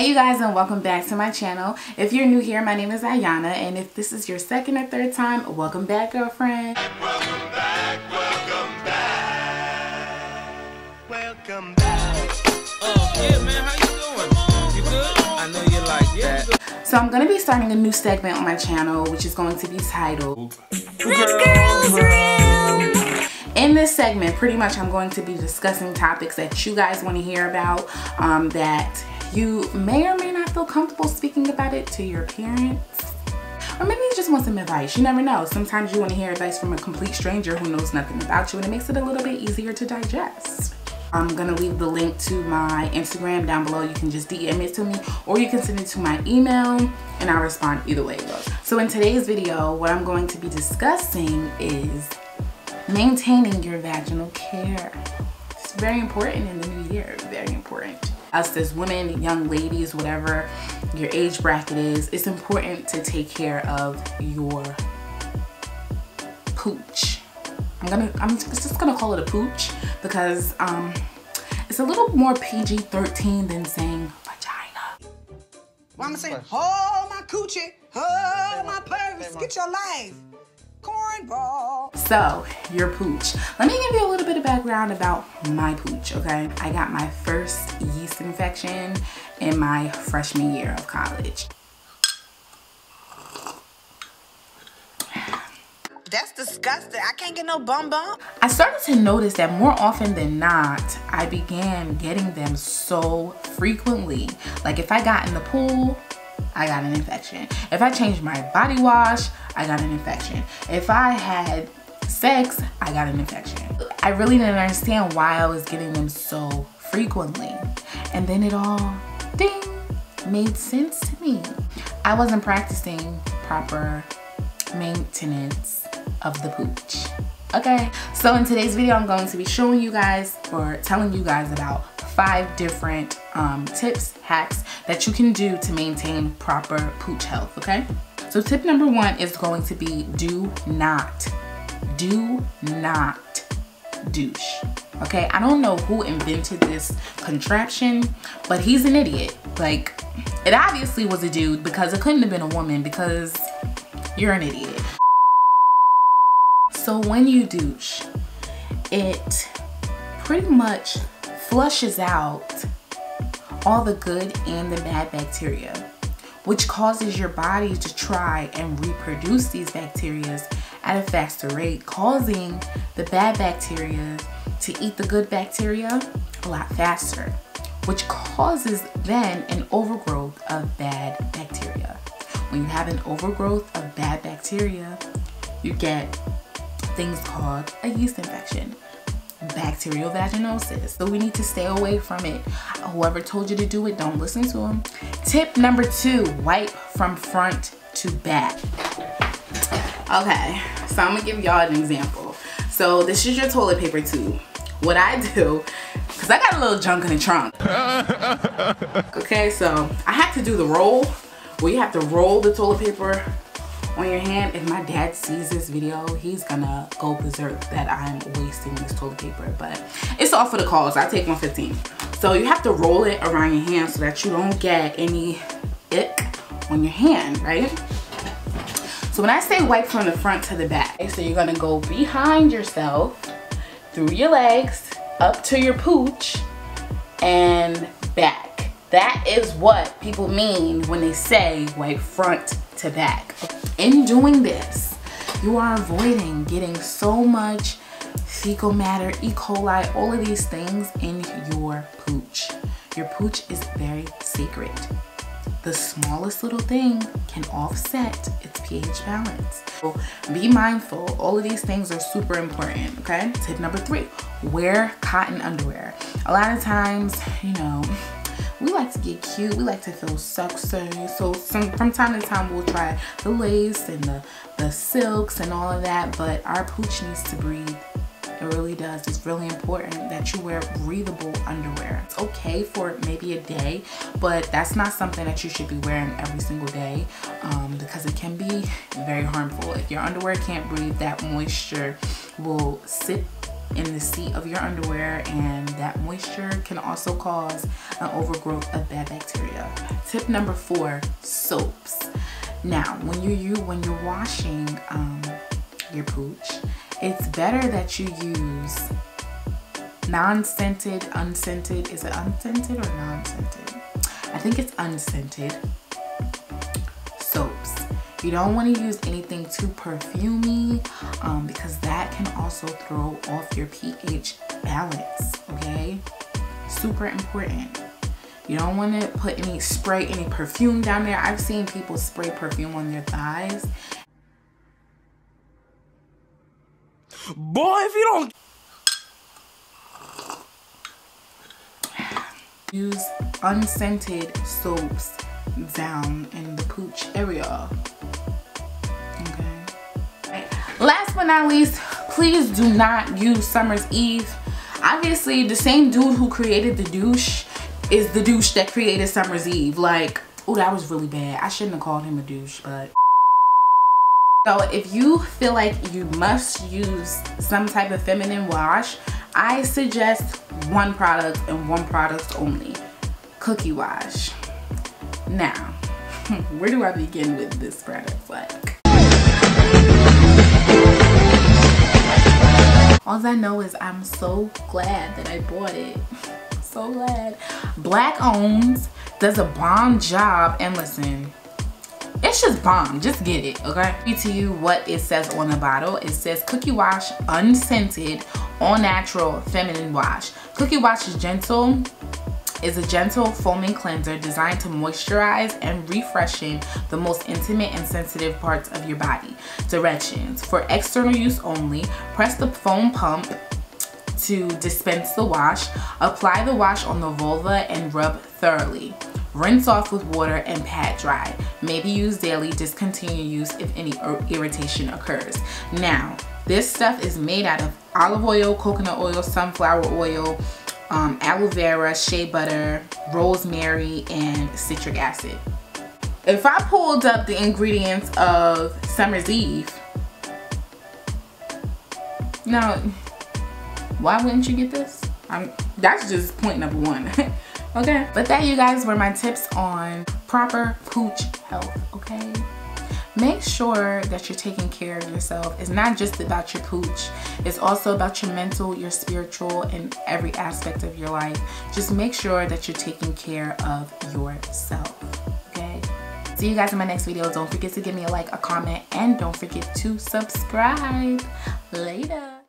Hey you guys and welcome back to my channel. If you're new here, my name is Ayanna and if this is your second or third time, welcome back girlfriend. Welcome back, welcome back. Welcome back. Oh yeah man, how you doing? You good? I know you like that. So I'm going to be starting a new segment on my channel which is going to be titled The Girls Room. In this segment, pretty much I'm going to be discussing topics that you guys want to hear about um, that you may or may not feel comfortable speaking about it to your parents. Or maybe you just want some advice. You never know. Sometimes you want to hear advice from a complete stranger who knows nothing about you and it makes it a little bit easier to digest. I'm gonna leave the link to my Instagram down below. You can just DM it to me or you can send it to my email and I'll respond either way. So in today's video, what I'm going to be discussing is maintaining your vaginal care. It's very important in the new year, very important us as women, young ladies, whatever your age bracket is, it's important to take care of your pooch. I'm gonna, I'm just gonna call it a pooch because um, it's a little more PG-13 than saying vagina. Well, I'm gonna say, oh my coochie, oh my purse, get your life So, your pooch. Let me give you a little bit of background about my pooch, okay? I got my first yeast infection in my freshman year of college. That's disgusting. I can't get no bum bum. I started to notice that more often than not, I began getting them so frequently. Like if I got in the pool, I got an infection. If I changed my body wash, I got an infection. If I had sex, I got an infection. I really didn't understand why I was getting them so frequently. And then it all, ding, made sense to me. I wasn't practicing proper maintenance of the pooch. Okay, so in today's video, I'm going to be showing you guys or telling you guys about five different um, tips, hacks that you can do to maintain proper pooch health, okay? So tip number one is going to be do not, do not douche. Okay, I don't know who invented this contraption, but he's an idiot. Like, it obviously was a dude because it couldn't have been a woman because you're an idiot. So when you douche, it pretty much flushes out all the good and the bad bacteria, which causes your body to try and reproduce these bacteria at a faster rate, causing the bad bacteria to eat the good bacteria a lot faster, which causes then an overgrowth of bad bacteria. When you have an overgrowth of bad bacteria, you get things called a yeast infection bacterial vaginosis. So we need to stay away from it. Whoever told you to do it, don't listen to them. Tip number two, wipe from front to back. Okay, so I'm gonna give y'all an example. So this is your toilet paper tube. What I do, cause I got a little junk in the trunk. okay, so I have to do the roll where you have to roll the toilet paper on your hand. If my dad sees this video, he's gonna go berserk that I'm wasting this toilet paper. But it's all for the cause. I take 115. So you have to roll it around your hand so that you don't get any ick on your hand, right? So when I say wipe from the front to the back, so you're gonna go behind yourself, through your legs, up to your pooch, and back. That is what people mean when they say wipe front to back. In doing this, you are avoiding getting so much fecal matter, E. coli, all of these things in your pooch. Your pooch is very sacred. The smallest little thing can offset its pH balance. So be mindful. All of these things are super important, okay? Tip number three, wear cotton underwear. A lot of times, you know, we like to get cute. We like to feel sexy. So some, from time to time, we'll try the lace and the, the silks and all of that. But our pooch needs to breathe. It really does. It's really important that you wear breathable underwear. It's okay for maybe a day, but that's not something that you should be wearing every single day um, because it can be very harmful. If your underwear can't breathe, that moisture will sit in the seat of your underwear and that moisture can also cause an overgrowth of bad bacteria. Tip number four, soaps. Now, when you, you when you're washing um, your pooch, it's better that you use non-scented, unscented. Is it unscented or non-scented? I think it's unscented. You don't want to use anything too perfumey um, because that can also throw off your pH balance, okay? Super important. You don't want to put any spray, any perfume down there. I've seen people spray perfume on their thighs. Boy, if you don't... Use unscented soaps down in the pooch area. Last but not least, please do not use Summer's Eve. Obviously, the same dude who created the douche is the douche that created Summer's Eve. Like, oh, that was really bad. I shouldn't have called him a douche, but... So if you feel like you must use some type of feminine wash, I suggest one product and one product only. Cookie Wash. Now, where do I begin with this product? Like, all I know is I'm so glad that I bought it. So glad. Black owns does a bomb job and listen, it's just bomb just get it okay read to you what it says on the bottle it says cookie wash unscented all natural feminine wash cookie wash is gentle is a gentle foaming cleanser designed to moisturize and refreshing the most intimate and sensitive parts of your body. Directions. For external use only, press the foam pump to dispense the wash. Apply the wash on the vulva and rub thoroughly. Rinse off with water and pat dry. Maybe use daily, discontinue use if any irritation occurs. Now, this stuff is made out of olive oil, coconut oil, sunflower oil, um, aloe vera, shea butter, rosemary, and citric acid. If I pulled up the ingredients of Summer's Eve, now, why wouldn't you get this? I'm, that's just point number one. okay, but that you guys were my tips on proper pooch health? Make sure that you're taking care of yourself. It's not just about your pooch. It's also about your mental, your spiritual, and every aspect of your life. Just make sure that you're taking care of yourself, okay? See you guys in my next video. Don't forget to give me a like, a comment, and don't forget to subscribe. Later.